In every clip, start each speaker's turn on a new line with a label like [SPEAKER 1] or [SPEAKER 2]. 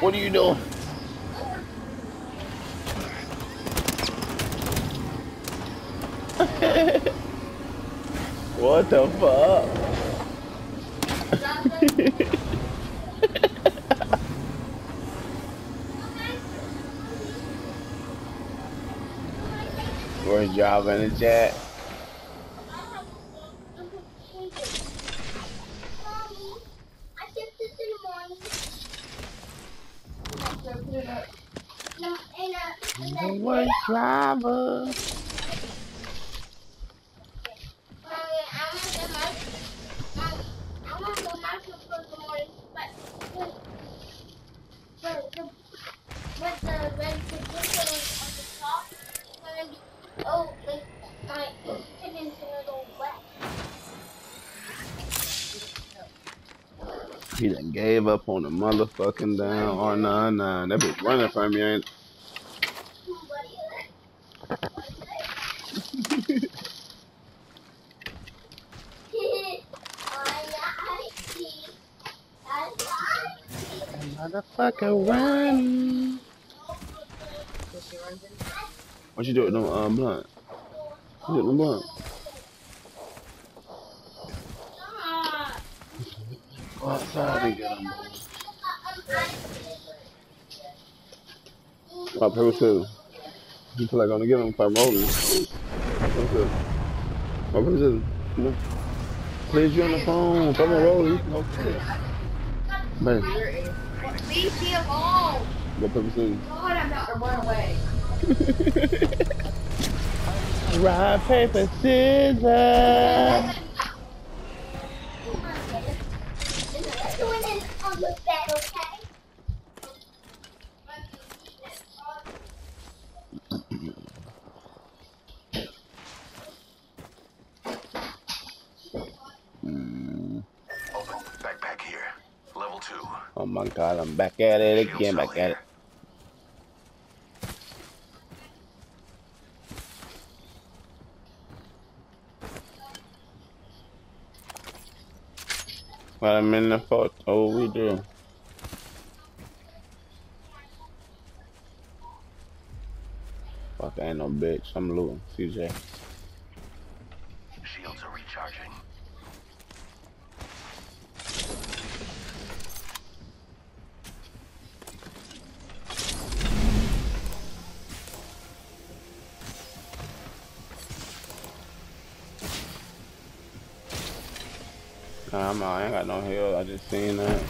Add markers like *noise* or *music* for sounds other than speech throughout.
[SPEAKER 1] What are you doing? *laughs* what the fuck? *laughs* Where's Java in the chat? What driver? He done gave up on the motherfucking down R99. That bitch running from me, ain't Motherfucker run. What you doing with them um, blunt? What you doing with them blunt? Go outside and get them. What paper scissors? You feel like I'm gonna get them if I'm rolling. What's up? What paper scissors? Come on. Please, you on the phone. If I'm rolling, okay. Baby.
[SPEAKER 2] Leave me alone.
[SPEAKER 1] What paper scissors?
[SPEAKER 2] God, I'm not gonna run away. *laughs*
[SPEAKER 1] Rock, paper, scissors. *laughs*
[SPEAKER 3] Doing it on the bed, okay?
[SPEAKER 1] Mm.
[SPEAKER 4] Open. Backpack here. Level two.
[SPEAKER 1] Oh I'm back at it again, back at it. But I'm in the photo, oh we do. Fuck, I ain't no bitch. I'm looting. CJ. Nah, I'm. I ain't got no heal. I just seen that.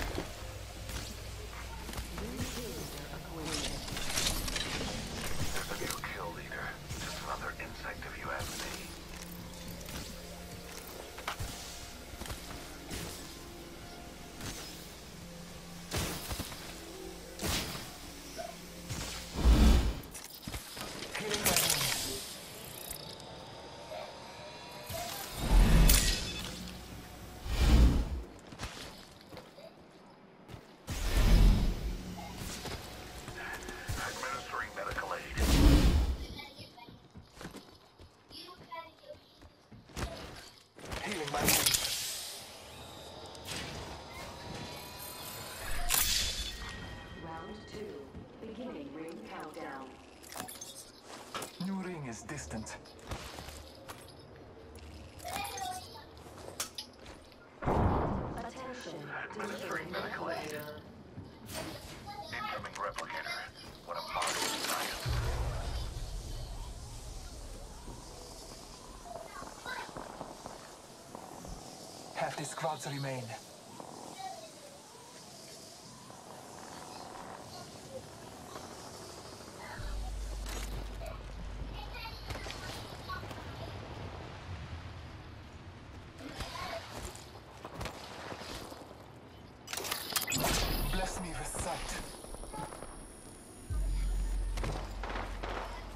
[SPEAKER 4] Healing
[SPEAKER 5] the squads remain.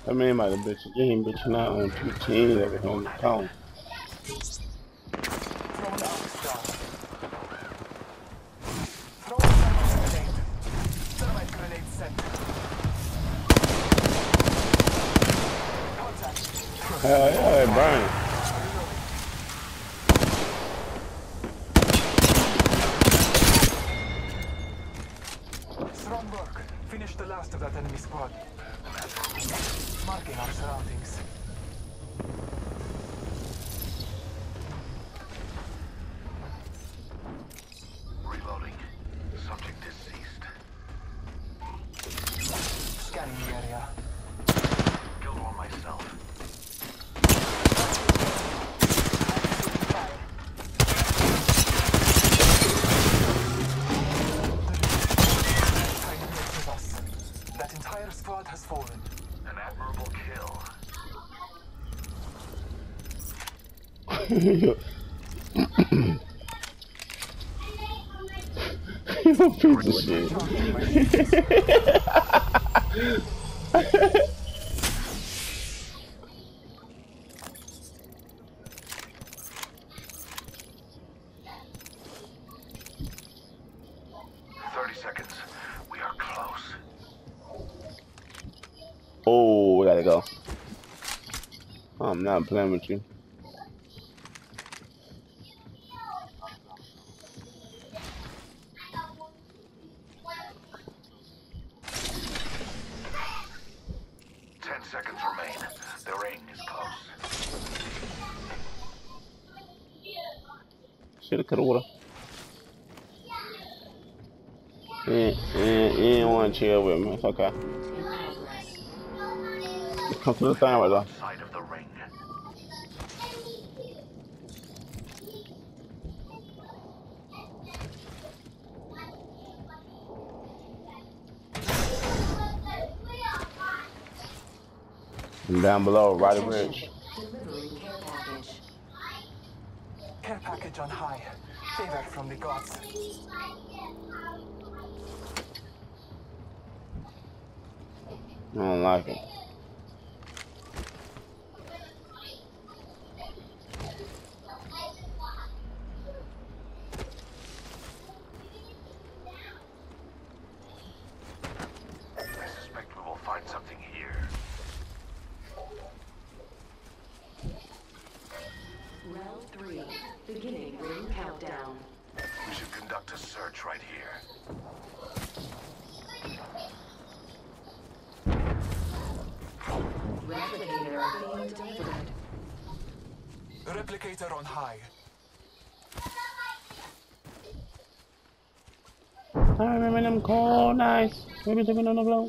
[SPEAKER 1] I mean, bitch again, bitch not on 15 that the count. Hell yeah, Brian
[SPEAKER 5] work. Finish the last of that enemy squad. Marking our surroundings.
[SPEAKER 4] Reloading. Subject deceased.
[SPEAKER 5] Scanning the area.
[SPEAKER 4] Killed one myself.
[SPEAKER 5] Trying to make with us. That entire squad has fallen.
[SPEAKER 4] An admirable kill.
[SPEAKER 1] You a piece of shit.
[SPEAKER 4] Thirty seconds. We are close.
[SPEAKER 1] Oh, we gotta go. I'm not playing with you.
[SPEAKER 4] Ten seconds remain. The ring is close.
[SPEAKER 1] Woulda. Yeah, yeah, you ain't want to with me. Okay. Come to the thing right down below, right of bridge.
[SPEAKER 6] Package
[SPEAKER 5] on high. Favor from the gods.
[SPEAKER 1] I don't like it.
[SPEAKER 4] A right here.
[SPEAKER 6] Replicator being delivered.
[SPEAKER 5] Replicator on high.
[SPEAKER 1] I remember them cold nights. Maybe taking on the blow.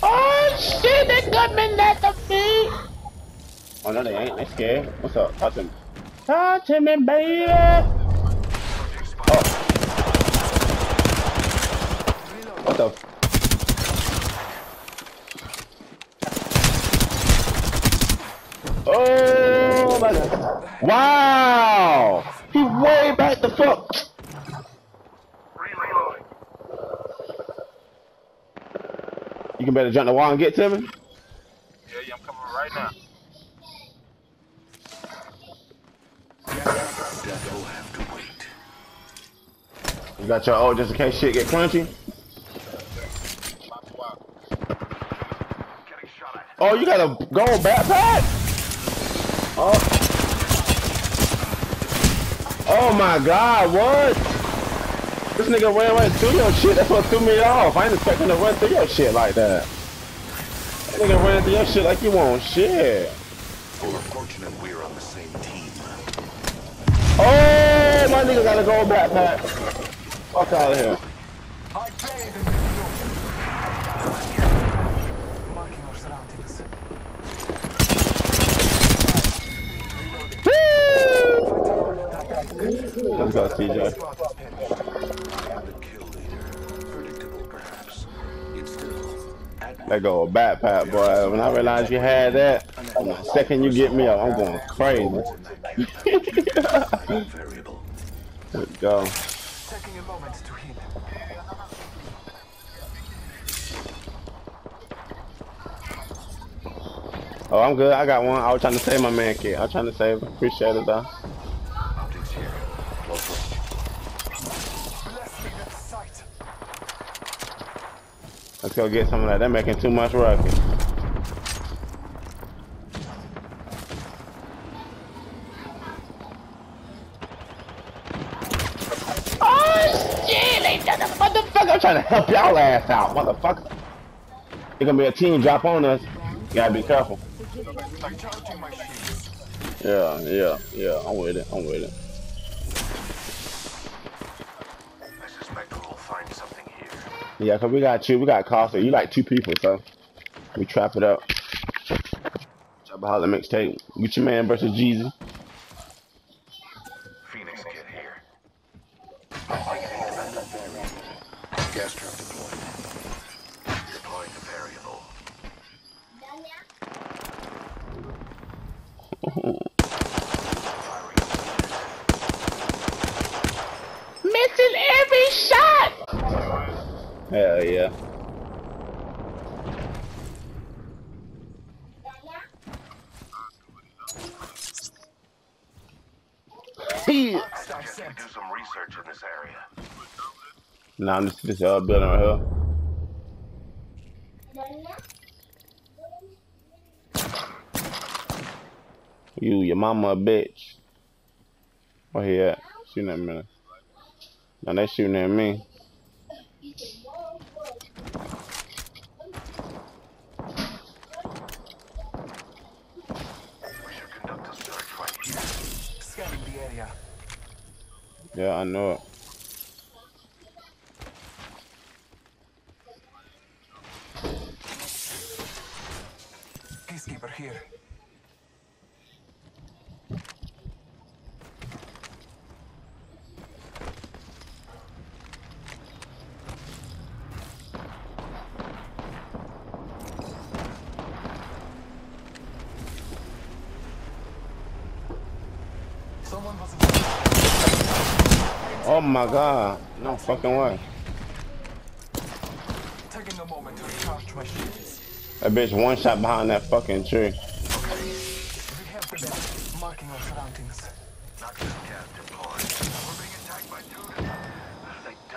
[SPEAKER 1] Oh shit, they coming at the feet. Oh no, they eh? ain't. They scared. What's up? Talk to me. Talk to me, baby.
[SPEAKER 4] Subject spotted.
[SPEAKER 1] What the? f- Oh my god! Wow! He way back the fuck. You can better jump the wall and get to me.
[SPEAKER 4] Yeah, yeah, I'm coming right now.
[SPEAKER 1] You got your ult just in case shit get crunchy.
[SPEAKER 4] Getting shot at.
[SPEAKER 1] Oh, you got a gold backpack? Oh. Oh my god, what? This nigga ran right through your shit. That's what threw me off. I ain't expecting to run through your shit like that. That nigga ran through your shit like you want shit.
[SPEAKER 4] We're fortunate we're on the same team.
[SPEAKER 1] Oh, my nigga got a gold backpack. Fuck out of here.
[SPEAKER 5] I bathe in the. Marking our surroundings.
[SPEAKER 1] Let's go, CJ.
[SPEAKER 5] Squad is pinned.
[SPEAKER 4] The kill leader. Predictable, perhaps. It's still admirable.
[SPEAKER 1] That go a backpack, boy. When I realized you had that, the second you get me up, I'm going crazy. *laughs* Let's go.
[SPEAKER 5] Taking a moment to heal.
[SPEAKER 1] Oh, I'm good. I got one. I was trying to save my man kid. I was trying to save him. Appreciate it though.
[SPEAKER 4] Optics here. Close range.
[SPEAKER 5] Bless me with sight.
[SPEAKER 1] Let's go get some of that. They're making too much rocket. Oh shit! They done the motherfucker. I'm trying to help y'all ass out, motherfucker. It's gonna be a team drop on us. You gotta be careful. Yeah, yeah, yeah. I'm with it. I'm with it. Yeah, cause we got you. We got Costa. You like two people, so we trap it up. Trap a holla mixtape. Get your man versus Jeezy.
[SPEAKER 4] Phoenix kit here. Gas trap deployed. Deploying the variable.
[SPEAKER 1] Missing every shot. Hell yeah. Yeah.
[SPEAKER 4] I suggest we do some research in this area.
[SPEAKER 1] Nah, this this uh building right here. You, your mama a bitch. Where he at? Shooting at me. Now they shooting at me. Yeah, I know it.
[SPEAKER 5] Peacekeeper here. Someone was
[SPEAKER 1] Oh my god. No fucking way.
[SPEAKER 5] taking a moment to recharge my shields.
[SPEAKER 1] That bitch one shot behind that fucking tree.
[SPEAKER 5] Marking our surroundings.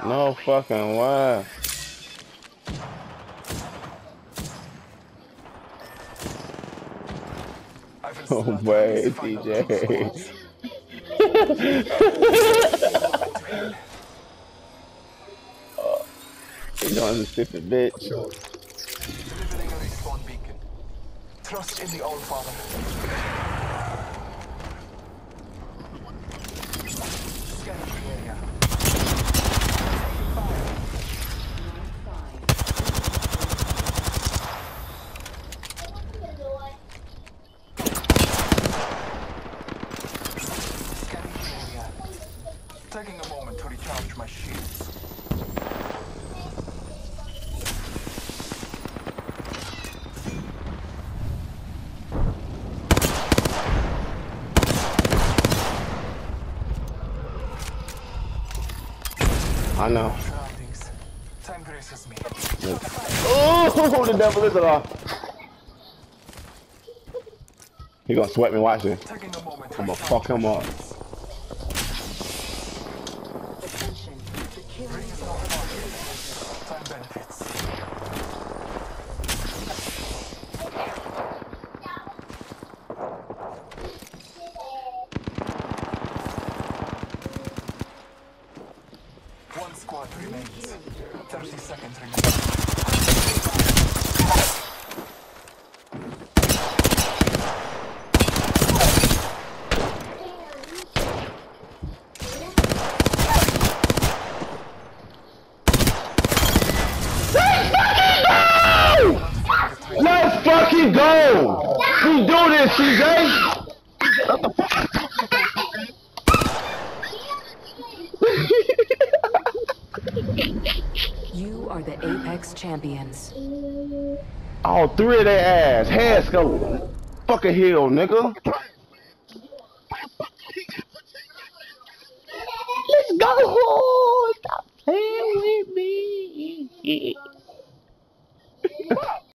[SPEAKER 1] No fucking way. No way, DJ. You know I'm a stupid bitch.
[SPEAKER 5] Trust in the All-Father. Scanning the area. Scanning the area. Taking a moment to recharge my shields.
[SPEAKER 1] I know.
[SPEAKER 5] Surroundings. Time graces me.
[SPEAKER 1] Oh, *laughs* the devil is alive. He gonna sweat me. Watch this.
[SPEAKER 5] Taking a moment to
[SPEAKER 1] I'ma fuck him up.
[SPEAKER 5] shields.
[SPEAKER 6] Attention. The killing
[SPEAKER 5] Ring is not far. Time benefits. One squad remains. 30 seconds.
[SPEAKER 1] Let's fucking go! We do this, CJ!
[SPEAKER 6] You are the Apex Champions.
[SPEAKER 1] All three of their ass. Heads go. Fuck a hill, nigga. Let's go! Stop playing with me.